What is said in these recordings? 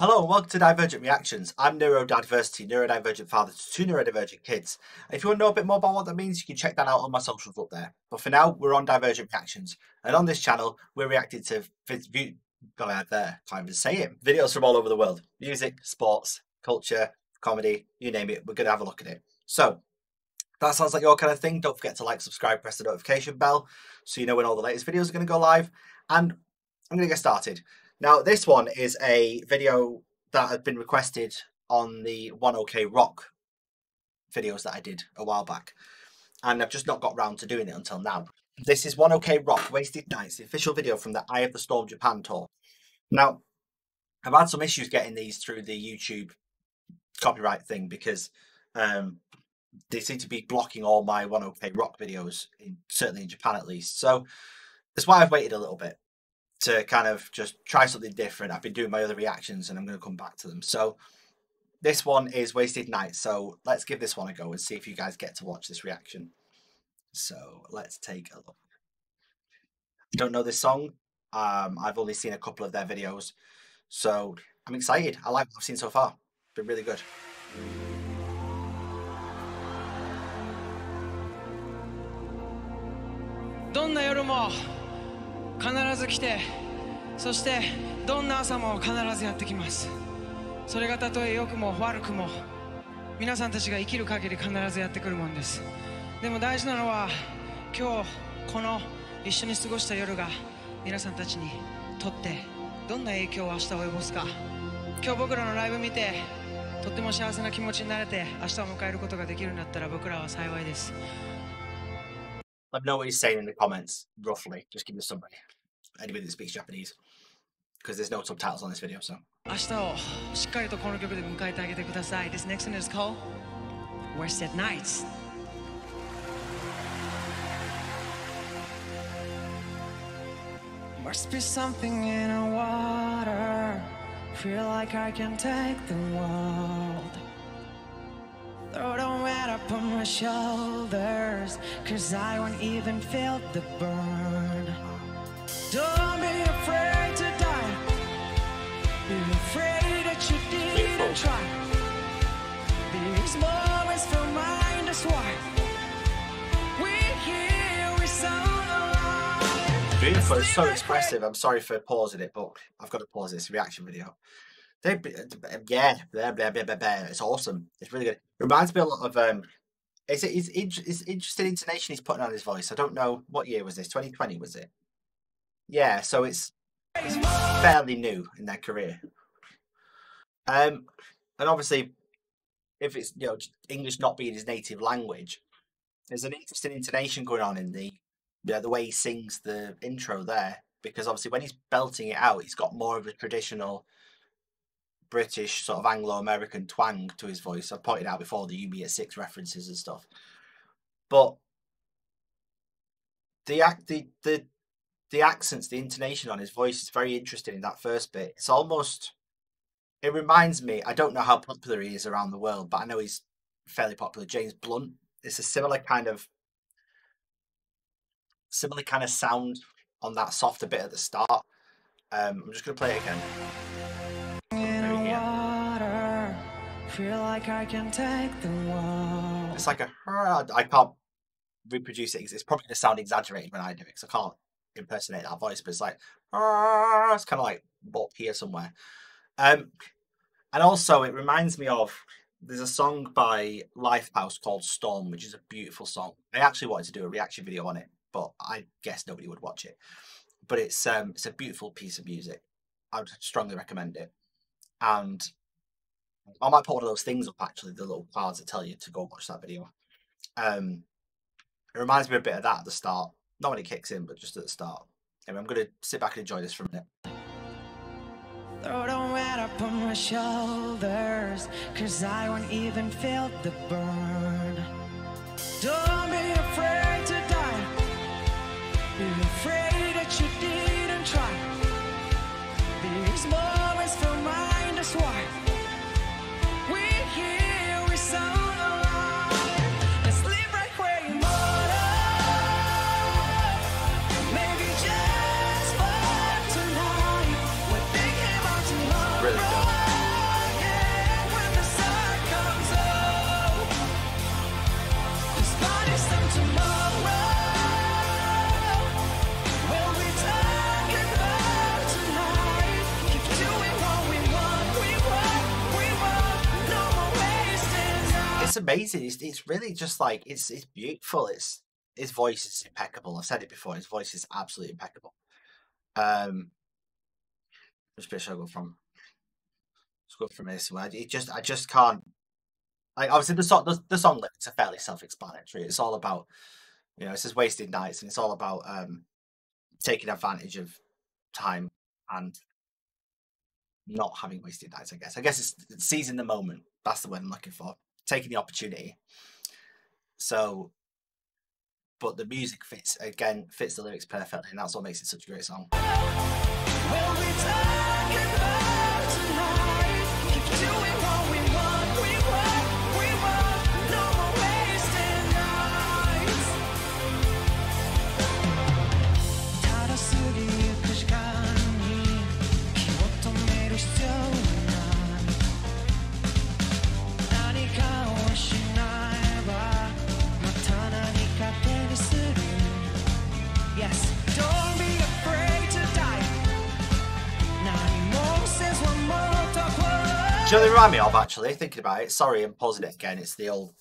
Hello and welcome to Divergent Reactions. I'm Neurodadversity, neurodivergent father to two neurodivergent kids. If you want to know a bit more about what that means, you can check that out on my socials up there. But for now, we're on Divergent Reactions. And on this channel, we're reacting to go ahead there, can't say it. Videos from all over the world. Music, sports, culture, comedy, you name it, we're gonna have a look at it. So that sounds like your kind of thing. Don't forget to like, subscribe, press the notification bell so you know when all the latest videos are gonna go live. And I'm gonna get started. Now, this one is a video that had been requested on the One OK Rock videos that I did a while back. And I've just not got round to doing it until now. This is One OK Rock, Wasted Nights, the official video from the Eye of the Storm Japan tour. Now, I've had some issues getting these through the YouTube copyright thing because um, they seem to be blocking all my One OK Rock videos, in, certainly in Japan at least. So that's why I've waited a little bit to kind of just try something different. I've been doing my other reactions and I'm going to come back to them. So this one is Wasted Night. So let's give this one a go and see if you guys get to watch this reaction. So let's take a look. I don't know this song. Um, I've only seen a couple of their videos. So I'm excited. I like what I've seen so far. It's been really good. 必ず来てそしてどんな朝も必ずやってきます。それがたとえ良くも悪くも皆さんたちが生きる限り必ずやってくるもんです。でも大事なのは今日この一緒に過ごした夜が皆さんたちにとってどんな影響を明日及ぼすか。今日僕らのライブ見てとっても幸せな気持ちになれて明日を迎えることができるんだったら僕らは幸いです。Let me know what he's saying in the comments, roughly. Just give me a summary. Anybody that speaks Japanese. Because there's no subtitles on this video, so. 明日をしっかりとこの曲で迎えてあげてください。This next one is called Wasted Nights. Must be something in the water. Feel like I can take the world. Throw the weight up on my shoulders, cause I won't even feel the burn. Don't be afraid to die. Be afraid that you didn't try. These moments remind us why. We're here, we're so alive. Beautiful, it's so expressive. I'm sorry for pausing it, but I've got to pause this reaction video. They, yeah, blah, blah, blah, it's awesome. It's really good. Reminds me a lot of um. It's, it's, interesting intonation he's putting on his voice. I don't know what year was this. 2020 was it? Yeah, so it's, it's fairly new in their career. Um, and obviously, if it's you know English not being his native language, there's an interesting intonation going on in the yeah, the way he sings the intro there. Because obviously, when he's belting it out, he's got more of a traditional British sort of Anglo-American twang to his voice. I've pointed out before the You at Six references and stuff. But the act the the the accents, the intonation on his voice is very interesting in that first bit. It's almost it reminds me, I don't know how popular he is around the world, but I know he's fairly popular. James Blunt. It's a similar kind of similar kind of sound on that softer bit at the start. Um, I'm just gonna play it again. Feel like I can take the world. It's like a I can't reproduce it. It's probably going to sound exaggerated when I do it because I can't impersonate that voice. But it's like it's kind of like up here somewhere. Um, and also it reminds me of there's a song by Lifehouse called Storm, which is a beautiful song. I actually wanted to do a reaction video on it, but I guess nobody would watch it. But it's um it's a beautiful piece of music. I would strongly recommend it. And I might put one of those things up actually, the little cards that tell you to go watch that video. Um, it reminds me a bit of that at the start. Not when it kicks in, but just at the start. Anyway, I'm going to sit back and enjoy this for a minute. Throw up on my shoulders, cause I won't even feel the burn. Don't be afraid to die. Be afraid that you didn't try. These moments why. Amazing. It's, it's really just like it's it's beautiful. It's his voice is impeccable. I've said it before. His voice is absolutely impeccable. Um, which bit should I go from? Let's go from I it just I just can't. Like obviously the song the, the song lyrics are fairly self-explanatory. It's all about you know it says wasted nights and it's all about um taking advantage of time and not having wasted nights. I guess. I guess it's seizing the moment. That's the word I'm looking for. Taking the opportunity. So, but the music fits again fits the lyrics perfectly, and that's what makes it such a great song. They remind me of actually? Thinking about it. Sorry, I'm pausing it again. It's the old,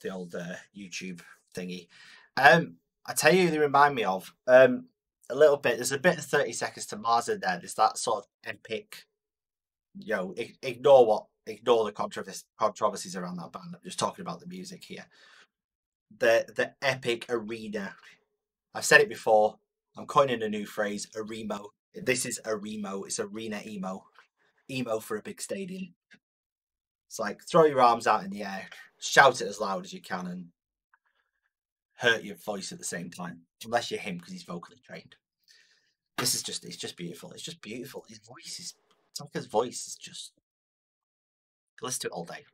the old uh, YouTube thingy. Um, I tell you, they remind me of um a little bit. There's a bit of thirty seconds to Mars in there. There's that sort of epic. You know, ignore what, ignore the controversies controversies around that band. I'm just talking about the music here. The the epic arena. I've said it before. I'm coining a new phrase, aremo. This is aremo. It's arena emo emo for a big stadium. It's like throw your arms out in the air, shout it as loud as you can, and hurt your voice at the same time. Unless you're him because he's vocally trained. This is just it's just beautiful. It's just beautiful. His voice is Taka's voice is just listen to it all day.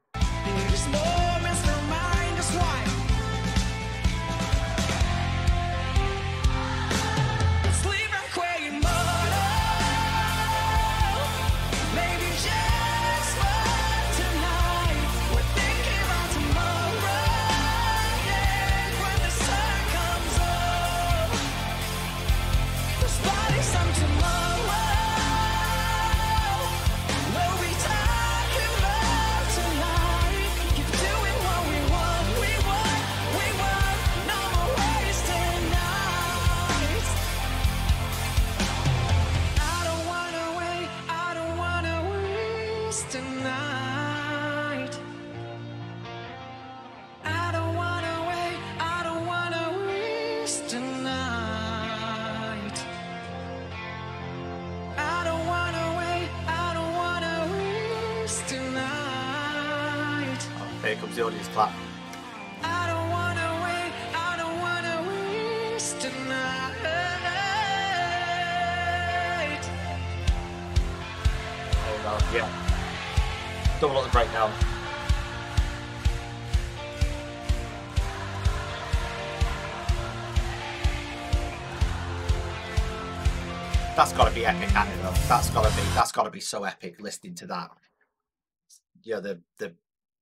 Waste a night. I don't wanna wait, I don't wanna waste a night. I don't wanna wait, I don't wanna waste tonight. Oh, here comes the audience clap. I don't wanna wait, I don't wanna waste tonight. Oh no, yeah. Double up the breakdown. That's got to be epic, hasn't it? That's got to be that's got to be so epic. Listening to that, know, the the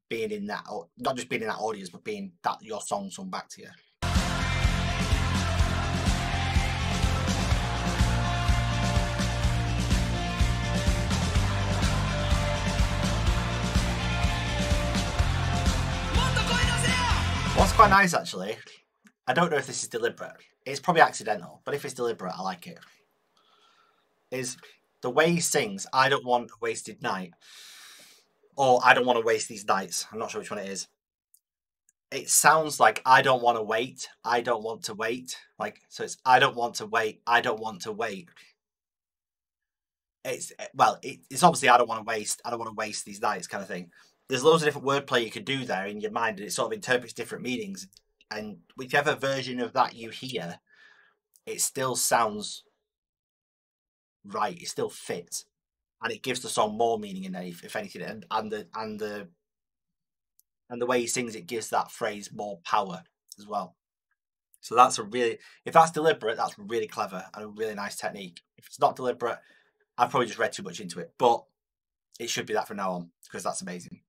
being in that, not just being in that audience, but being that your song sung back to you. What's quite nice actually, I don't know if this is deliberate. It's probably accidental, but if it's deliberate, I like it. Is the way he sings, I don't want a wasted night. Or I don't want to waste these nights. I'm not sure which one it is. It sounds like I don't want to wait. I don't want to wait. Like so it's I don't want to wait. I don't want to wait. It's eh, well, it, it's obviously I don't want to waste. I don't want to waste these nights kind of thing there's loads of different wordplay you could do there in your mind, and it sort of interprets different meanings. And whichever version of that you hear, it still sounds right. It still fits, and it gives the song more meaning in if, if anything. And and the and the and the way he sings it gives that phrase more power as well. So that's a really, if that's deliberate, that's really clever and a really nice technique. If it's not deliberate, I've probably just read too much into it, but it should be that from now on because that's amazing.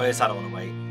Oh, yes, I don't want to wait.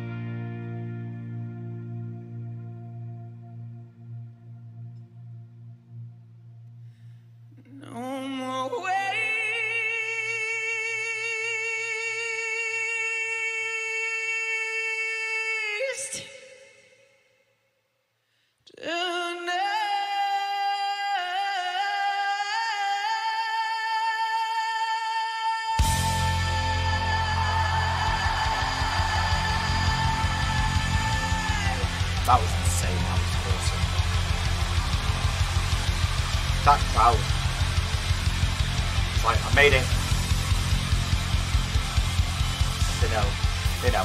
That crowd. It's like, I made it. They know. They know.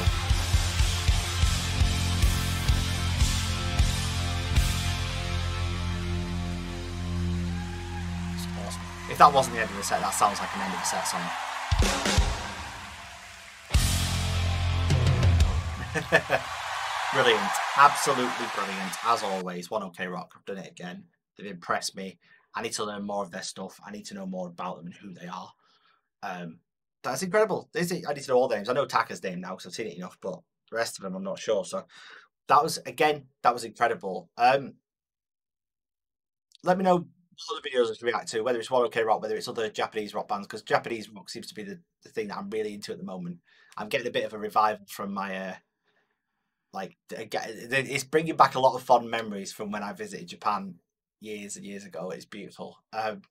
It's awesome. If that wasn't the end of the set, that sounds like an end of the set song. brilliant. Absolutely brilliant. As always, One OK Rock. I've done it again. They've impressed me. I need to learn more of their stuff. I need to know more about them and who they are. Um, that's incredible. I need to know all their names. I know Taka's name now because I've seen it enough, but the rest of them I'm not sure. So that was again, that was incredible. Um, let me know what other videos I should react to, whether it's One OK Rock, whether it's other Japanese rock bands, because Japanese rock seems to be the, the thing that I'm really into at the moment. I'm getting a bit of a revival from my uh, like it's bringing back a lot of fond memories from when I visited Japan years and years ago. It's beautiful. Um,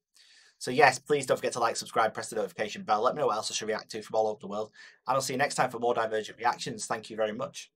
so yes, please don't forget to like, subscribe, press the notification bell. Let me know what else I should react to from all over the world. And I'll see you next time for more Divergent Reactions. Thank you very much.